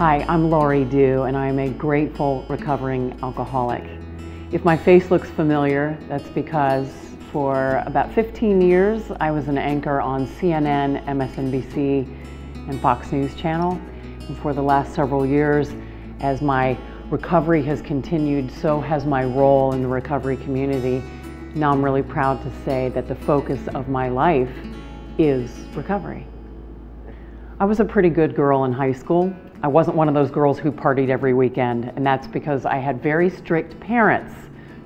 Hi, I'm Laurie Dhue, and I am a grateful recovering alcoholic. If my face looks familiar, that's because for about 15 years I was an anchor on CNN, MSNBC, and Fox News Channel. And for the last several years, as my recovery has continued, so has my role in the recovery community. Now I'm really proud to say that the focus of my life is recovery. I was a pretty good girl in high school. I wasn't one of those girls who partied every weekend, and that's because I had very strict parents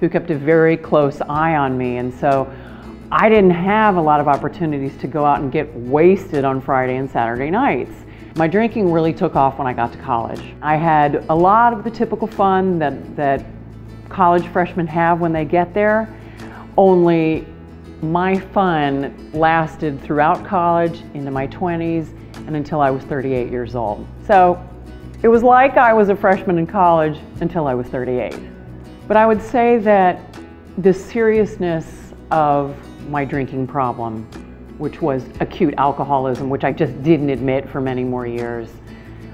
who kept a very close eye on me. And so I didn't have a lot of opportunities to go out and get wasted on Friday and Saturday nights. My drinking really took off when I got to college. I had a lot of the typical fun that, that college freshmen have when they get there, only my fun lasted throughout college, into my 20s, and until I was 38 years old. So it was like I was a freshman in college until I was 38. But I would say that the seriousness of my drinking problem, which was acute alcoholism, which I just didn't admit for many more years,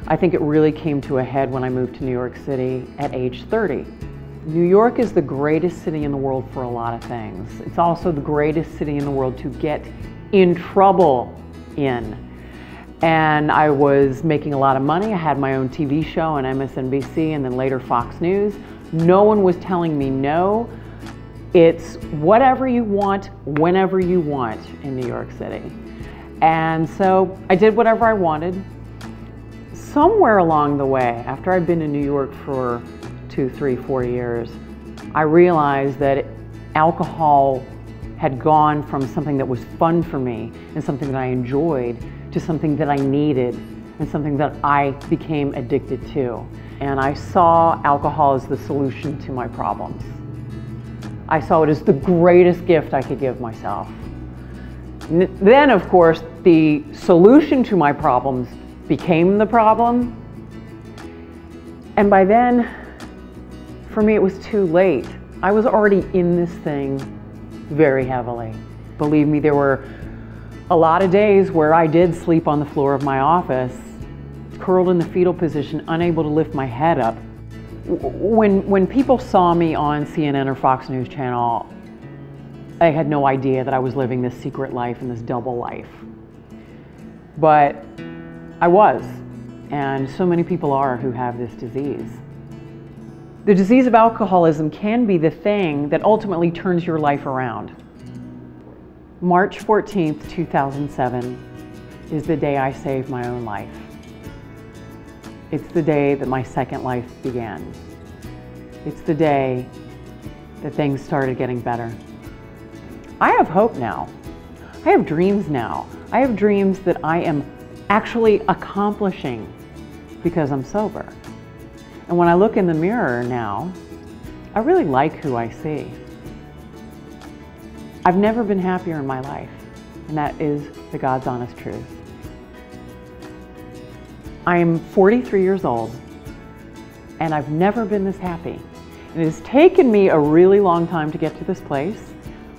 I think it really came to a head when I moved to New York City at age 30. New York is the greatest city in the world for a lot of things. It's also the greatest city in the world to get in trouble in. And I was making a lot of money. I had my own TV show on MSNBC and then later Fox News. No one was telling me no. It's whatever you want, whenever you want in New York City. And so I did whatever I wanted. Somewhere along the way, after I'd been in New York for two, three, four years, I realized that alcohol had gone from something that was fun for me and something that I enjoyed to something that I needed and something that I became addicted to. And I saw alcohol as the solution to my problems. I saw it as the greatest gift I could give myself. N then, of course, the solution to my problems became the problem. And by then, for me, it was too late. I was already in this thing very heavily. Believe me, there were a lot of days where I did sleep on the floor of my office, curled in the fetal position, unable to lift my head up. When, when people saw me on CNN or Fox News Channel, I had no idea that I was living this secret life and this double life. But I was, and so many people are who have this disease. The disease of alcoholism can be the thing that ultimately turns your life around. March 14th, 2007 is the day I saved my own life. It's the day that my second life began. It's the day that things started getting better. I have hope now. I have dreams now. I have dreams that I am actually accomplishing because I'm sober. And when I look in the mirror now, I really like who I see. I've never been happier in my life, and that is the God's honest truth. I am 43 years old, and I've never been this happy. It has taken me a really long time to get to this place,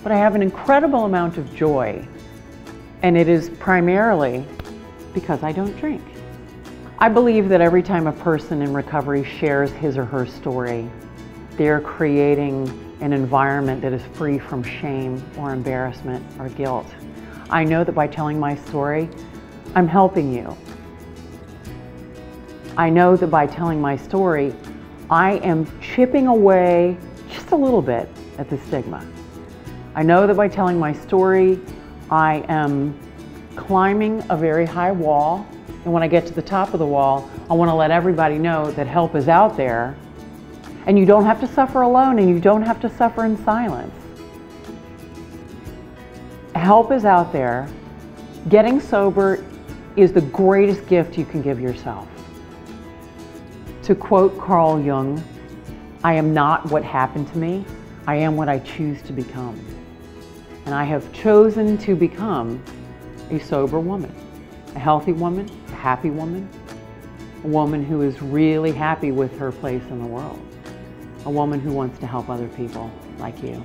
but I have an incredible amount of joy, and it is primarily because I don't drink. I believe that every time a person in recovery shares his or her story, they're creating an environment that is free from shame or embarrassment or guilt. I know that by telling my story, I'm helping you. I know that by telling my story, I am chipping away just a little bit at the stigma. I know that by telling my story, I am climbing a very high wall and when I get to the top of the wall, I want to let everybody know that help is out there. And you don't have to suffer alone and you don't have to suffer in silence. Help is out there. Getting sober is the greatest gift you can give yourself. To quote Carl Jung, I am not what happened to me, I am what I choose to become. And I have chosen to become a sober woman, a healthy woman, a happy woman, a woman who is really happy with her place in the world, a woman who wants to help other people like you.